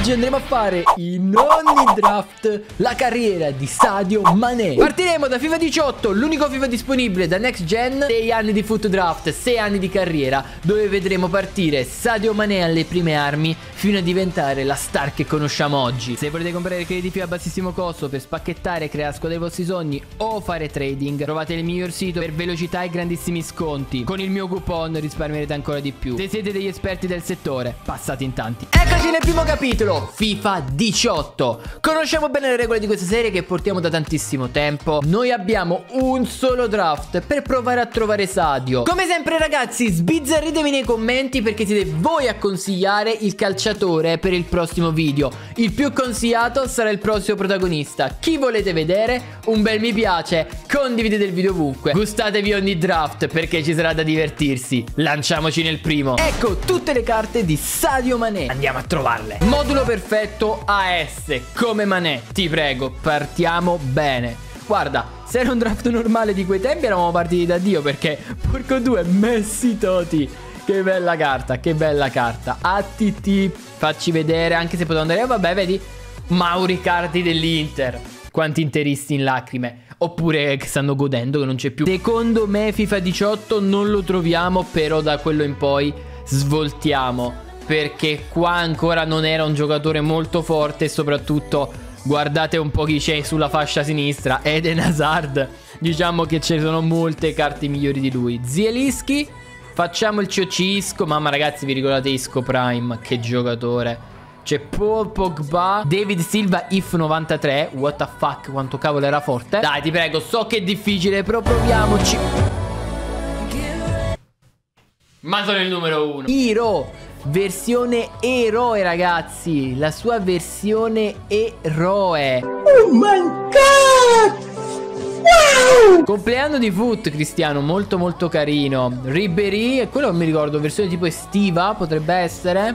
Oggi andremo a fare in ogni draft la carriera di Sadio Mané. Partiremo da FIFA 18, l'unico FIFA disponibile da Next Gen 6 anni di foot draft, 6 anni di carriera Dove vedremo partire Sadio Mané alle prime armi Fino a diventare la star che conosciamo oggi. Se volete comprare crediti FIFA a bassissimo costo per spacchettare e creare squadre dei vostri sogni O fare trading Trovate il miglior sito per velocità e grandissimi sconti. Con il mio coupon risparmierete ancora di più. Se siete degli esperti del settore, passate in tanti. Eccoci nel primo capitolo, FIFA 18 Conosciamo bene le regole di questa serie che portiamo da tantissimo tempo. Noi abbiamo un solo draft per provare a trovare Sadio. Come sempre ragazzi, sbizzarritemi nei commenti perché siete voi a consigliare il calciatore per il prossimo video. Il più consigliato sarà il prossimo protagonista. Chi volete vedere? Un bel mi piace, condividete il video ovunque. Gustatevi ogni draft perché ci sarà da divertirsi. Lanciamoci nel primo. Ecco tutte le carte di Sadio Mané Andiamo a trovarle. Modulo perfetto AS Come Mané Ti prego partiamo bene. Guarda se era un draft normale di quei tempi eravamo partiti da Dio Perché porco due Messi Toti. Che bella carta Che bella carta. ATT Facci vedere Anche se potevo andare Vabbè vedi Mauri Cardi dell'Inter. Quanti interisti in lacrime. Oppure che stanno godendo che non c'è più. Secondo me FIFA 18 non lo troviamo Però da quello in poi svoltiamo perché qua ancora non era un giocatore molto forte e soprattutto guardate un po' chi c'è sulla fascia sinistra, Eden Hazard. Diciamo che ci sono molte carte migliori di lui. Zielinski, facciamo il COC Isco, mamma ragazzi vi ricordate Isco Prime, che giocatore. C'è Paul Pogba, David Silva if 93, what the fuck, quanto cavolo era forte. Dai ti prego, so che è difficile, però proviamoci. Ma sono il numero uno. Hiro, versione eroe ragazzi. La sua versione eroe. Oh my god! Wow! Compleanno di Foot Cristiano. Molto molto carino. Ribery E quello non mi ricordo Versione tipo estiva Potrebbe essere.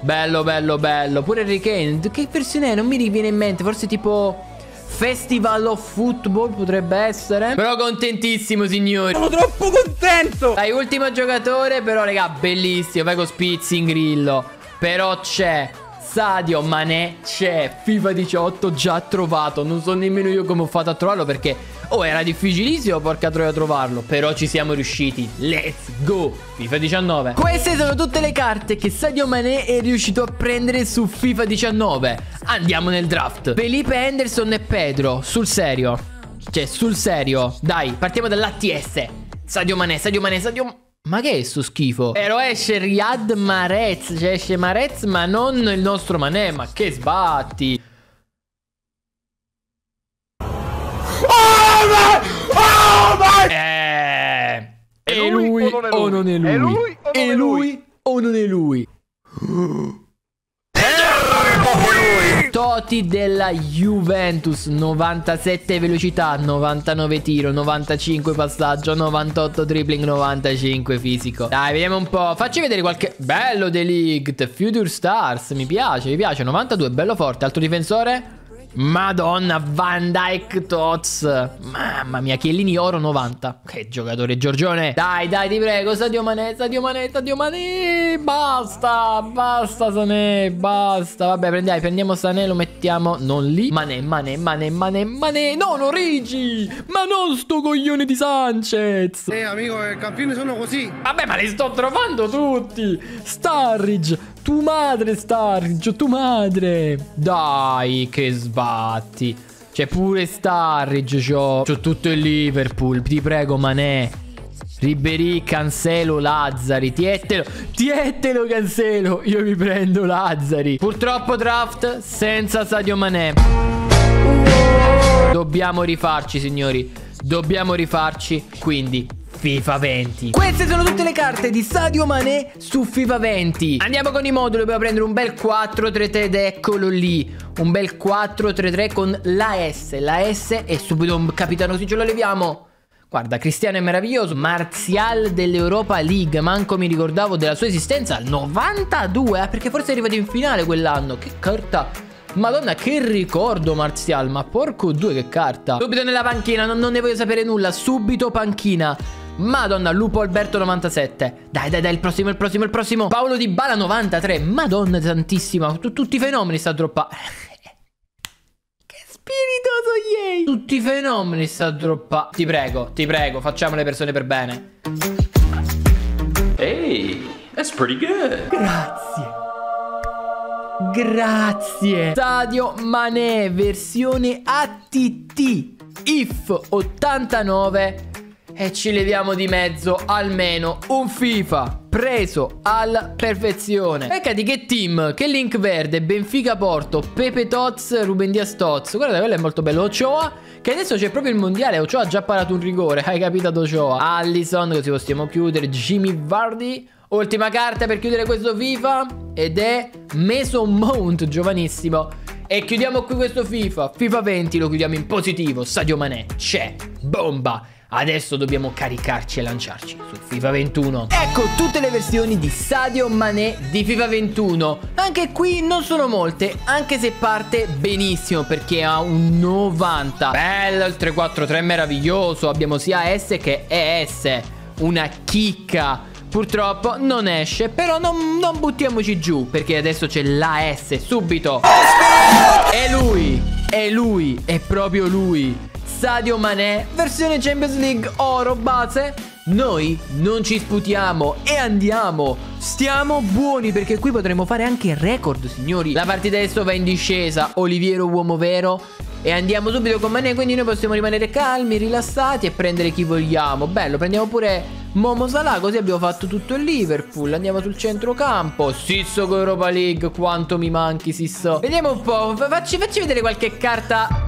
Bello bello bello. Pure Harry Kane Che versione è? Non mi riviene in mente. Forse tipo Festival of Football potrebbe essere? Però contentissimo signori. Sono troppo contento. Dai ultimo giocatore Però raga bellissimo. Vai con Spizzi in grillo. Però c'è Sadio Mané c'è FIFA 18 già trovato Non so nemmeno io come ho fatto a trovarlo perché Oh era difficilissimo porca troia trovarlo Però ci siamo riusciti. Let's go! FIFA 19 Queste sono tutte le carte che Sadio Mané è riuscito a prendere su FIFA 19 Andiamo nel draft. Felipe Henderson e Pedro Sul serio. Cioè sul serio. Dai partiamo dall'ATS Sadio Mané Sadio Mané Sadio Mané ma che è sto schifo? Però esce Riyad Marez Cioè esce Marez ma non il nostro Manè Ma che sbatti Oh my Oh my Eh È lui o non è lui? È lui È lui o non è lui? Toti della Juventus. 97 velocità 99 tiro 95 passaggio 98 dribbling 95 fisico. Dai vediamo un po' Facci vedere qualche Bello Delict Future Stars. Mi piace mi piace. 92 bello forte. Altro difensore Madonna, Van Dyke Tots. Mamma mia, Chiellini oro 90. Che giocatore, Giorgione. Dai, dai, ti prego, Sadio Mané, Sadio Mané, Sadio Mané. Basta, basta Sané, basta. Vabbè, prendiamo, prendiamo Sané, lo mettiamo non lì. Mané, Mané, Mané, Mané, Mané. No, non Rigi. Ma non sto coglione di Sanchez. Eh, amico, i campioni sono così. Vabbè, ma li sto trovando tutti. Starridge. Tu madre, Starridge, tu madre. Dai, che sbatti. C'è pure Starridge, c'ho. C'ho tutto il Liverpool. Ti prego, Manè. Ribery, Cancelo, Lazzari. Tietelo, tietelo, Cancelo. Io mi prendo Lazzari. Purtroppo draft senza Sadio Manè. Dobbiamo rifarci, signori. Dobbiamo rifarci. Quindi FIFA 20 Queste sono tutte le carte di Sadio Mané su FIFA 20 Andiamo con i moduli, dobbiamo prendere un bel 4-3-3 ed eccolo lì. Un bel 4-3-3 con la S. La S e subito un capitano sì ce lo leviamo. Guarda, Cristiano è meraviglioso Martial dell'Europa League. Manco mi ricordavo della sua esistenza al 92 eh, Perché forse è arrivato in finale quell'anno. Che carta. Madonna che ricordo Martial Ma porco due che carta. Subito nella panchina non, non ne voglio sapere nulla Subito panchina Madonna, Lupo Alberto 97. Dai, dai, dai, il prossimo, il prossimo, il prossimo. Paolo Di Bala 93. Madonna tantissima. T tutti i fenomeni sta droppando. che spiritoso yay. Tutti i fenomeni sta droppando. Ti prego, ti prego, facciamo le persone per bene. Hey, that's pretty good. Grazie. Grazie. Stadio Mané, versione ATT. IF 89 e ci leviamo di mezzo almeno un FIFA preso alla perfezione. Beccati che team, che link verde, Benfica Porto, Pepe Tots, Ruben Diaz Tots. Guarda, quello è molto bello. Ochoa, che adesso c'è proprio il mondiale. Ochoa ha già parato un rigore, hai capito Ochoa. Allison, così possiamo chiudere. Jimmy Vardy. Ultima carta per chiudere questo FIFA ed è Mason Mount, giovanissimo. E chiudiamo qui questo FIFA. FIFA 20 lo chiudiamo in positivo. Sadio Manè, c'è, bomba. Adesso dobbiamo caricarci e lanciarci su FIFA 21 Ecco tutte le versioni di Sadio Mané di FIFA 21 Anche qui non sono molte Anche se parte benissimo perché ha un 90 Bello il 343 meraviglioso. Abbiamo sia S che ES Una chicca. Purtroppo non esce Però non, non buttiamoci giù Perché adesso c'è la S subito. È lui È lui È proprio lui Sadio Mané, versione Champions League oro base. Noi non ci sputiamo e andiamo. Stiamo buoni perché qui potremo fare anche record, signori. La partita adesso va in discesa. Oliviero uomo vero. E andiamo subito con Mané, quindi noi possiamo rimanere calmi, rilassati e prendere chi vogliamo. Bello, prendiamo pure Momo Salah, così abbiamo fatto tutto il Liverpool. Andiamo sul centrocampo. Sisso con Europa League, quanto mi manchi Sisso. Vediamo un po', facci, facci vedere qualche carta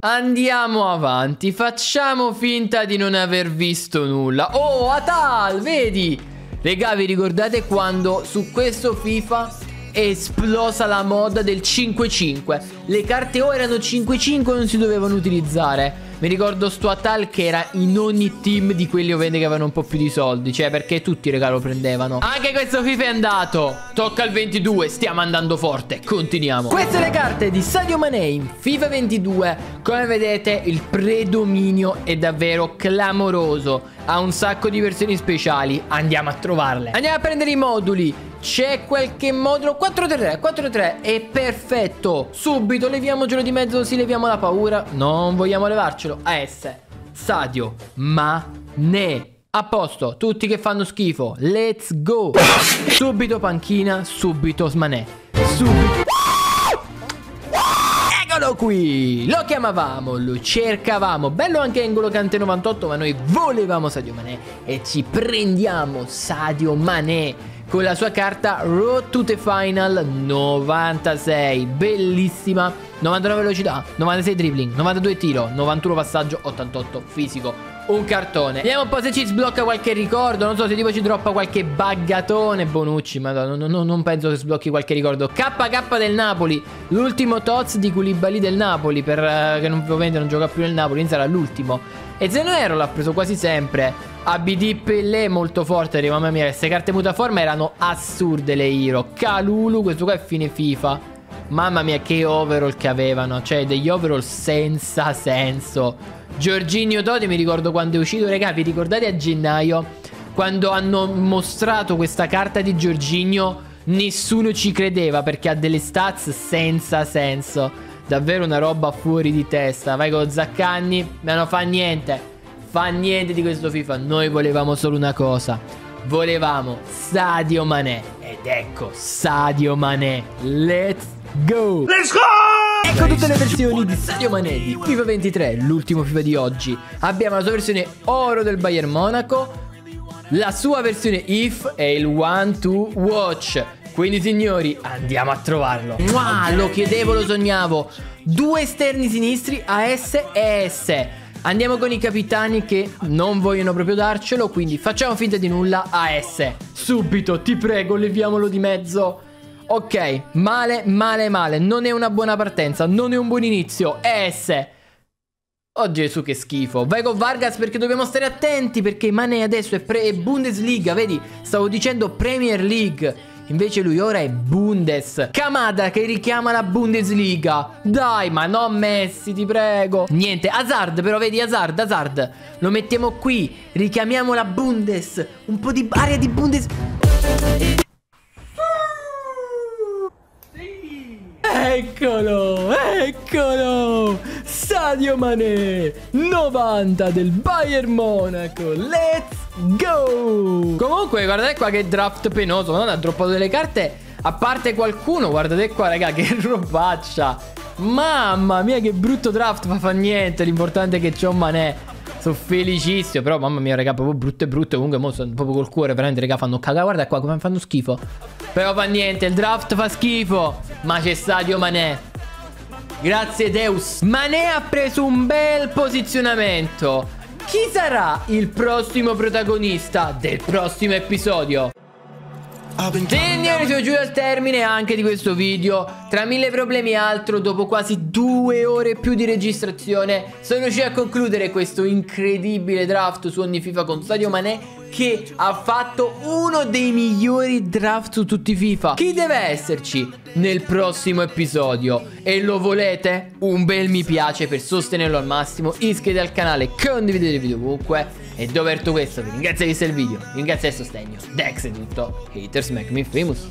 Andiamo avanti, facciamo finta di non aver visto nulla Oh, Atal, vedi? Regà, vi ricordate quando su questo FIFA è esplosa la moda del 5-5? Le carte o erano 5-5 o non si dovevano utilizzare mi ricordo sto Atal che era in ogni team di quelli ovviamente che avevano un po' più di soldi Cioè perché tutti i regalo prendevano. Anche questo FIFA è andato. Tocca al 22 Stiamo andando forte. Continuiamo. Queste le carte di Sadio Mane in FIFA 22 Come vedete il predominio è davvero clamoroso. Ha un sacco di versioni speciali. Andiamo a trovarle. Andiamo a prendere i moduli c'è qualche modulo? 4-3 4-3 È perfetto. Subito leviamocelo di mezzo Così leviamo la paura. Non vogliamo levarcelo. AS Sadio Mane a posto, tutti che fanno schifo. Let's go. Subito panchina, subito smanè. Subito. Eccolo qui. Lo chiamavamo, lo cercavamo. Bello anche Angolo Cante 98 Ma noi volevamo Sadio Manè. E ci prendiamo Sadio Manè con la sua carta Road to the Final 96 bellissima. 99 velocità 96 dribbling 92 tiro 91 passaggio 88 fisico. Un cartone. Vediamo un po' se ci sblocca qualche ricordo. Non so se tipo ci droppa qualche buggatone Bonucci, ma no, no, non penso che sblocchi qualche ricordo. KK del Napoli. L'ultimo Toz di Koulibaly del Napoli. Per uh, che non, ovviamente non gioca più nel Napoli. Quindi sarà l'ultimo. E Zenoero l'ha preso quasi sempre ABD Pelle molto forte Mamma mia queste carte mutaforma erano assurde le Hero. Calulu questo qua è fine FIFA. Mamma mia che overall che avevano Cioè degli overall senza senso. Giorginio Toti mi ricordo quando è uscito Raga vi ricordate a gennaio Quando hanno mostrato questa carta di Giorginio Nessuno ci credeva perché ha delle stats senza senso. Davvero una roba fuori di testa. Vai con Zaccagni Ma non fa niente fa niente di questo FIFA. Noi volevamo solo una cosa. Volevamo Sadio Mané. Ed ecco Sadio Mané. Let's go! Let's go! Ecco tutte le versioni di Sadio Mané di FIFA 23, l'ultimo FIFA di oggi. Abbiamo la sua versione oro del Bayern Monaco, la sua versione IF e il One to Watch. Quindi signori, andiamo a trovarlo. Wow, lo chiedevo, lo sognavo. Due esterni sinistri AS e S. Andiamo con i capitani che non vogliono proprio darcelo, quindi facciamo finta di nulla. AS. Subito, ti prego, leviamolo di mezzo. Ok, male, male, male. Non è una buona partenza, non è un buon inizio. ES. Oh Gesù che schifo Vai con Vargas perché dobbiamo stare attenti Perché Mane adesso è, è Bundesliga Vedi stavo dicendo Premier League Invece lui ora è Bundes. Kamada che richiama la Bundesliga. Dai, ma non Messi, ti prego. Niente, Hazard, però vedi Hazard, Hazard. Lo mettiamo qui. Richiamiamo la Bundes. Un po' di aria di Bundes. Eccolo, eccolo Sadio Mané 90 del Bayern Monaco Let's go! Comunque guardate qua che draft penoso. Non ha droppato delle carte. A parte qualcuno Guardate qua raga che robaccia. Mamma mia che brutto draft Ma fa niente. L'importante è che c'è un Mané. Sono felicissimo Però mamma mia raga proprio brutto e brutto Comunque mo sono proprio col cuore Veramente raga fanno cagare Guarda qua come fanno schifo. Però fa niente Il draft fa schifo. Ma c'è Sadio Manè Grazie Deus. Manè ha preso un bel posizionamento Chi sarà il prossimo protagonista Del prossimo episodio? Signori, sono giù al termine anche di questo video Tra mille problemi e altro, dopo quasi due ore più di registrazione Sono riuscito a concludere questo incredibile draft su ogni FIFA con Sadio Mané Che ha fatto uno dei migliori draft su tutti i FIFA Chi deve esserci nel prossimo episodio. E lo volete? Un bel mi piace per sostenerlo al massimo. Iscrivetevi al canale, condividete il video ovunque. E dopo aver detto questo, vi ringrazio di essere il video, vi ringrazio del sostegno. Dex è tutto. Haters make me famous.